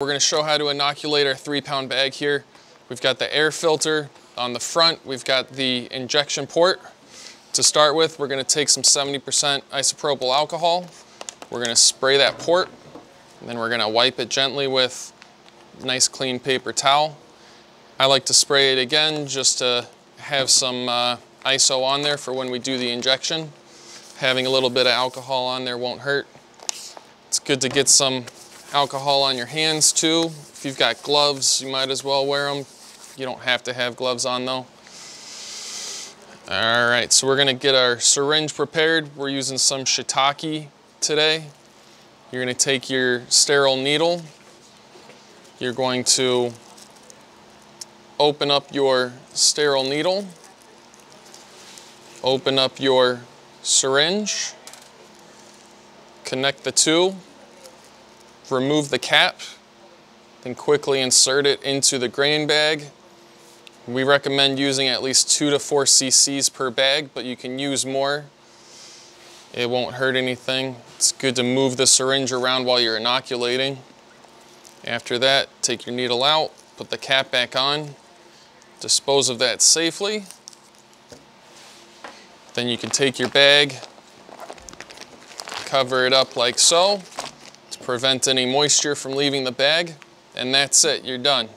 We're gonna show how to inoculate our three pound bag here. We've got the air filter on the front. We've got the injection port. To start with, we're gonna take some 70% isopropyl alcohol. We're gonna spray that port, and then we're gonna wipe it gently with nice clean paper towel. I like to spray it again just to have some uh, ISO on there for when we do the injection. Having a little bit of alcohol on there won't hurt. It's good to get some alcohol on your hands too. If you've got gloves, you might as well wear them. You don't have to have gloves on though. All right, so we're gonna get our syringe prepared. We're using some shiitake today. You're gonna take your sterile needle. You're going to open up your sterile needle. Open up your syringe. Connect the two remove the cap, then quickly insert it into the grain bag. We recommend using at least two to four cc's per bag, but you can use more. It won't hurt anything. It's good to move the syringe around while you're inoculating. After that, take your needle out, put the cap back on, dispose of that safely. Then you can take your bag, cover it up like so, prevent any moisture from leaving the bag, and that's it, you're done.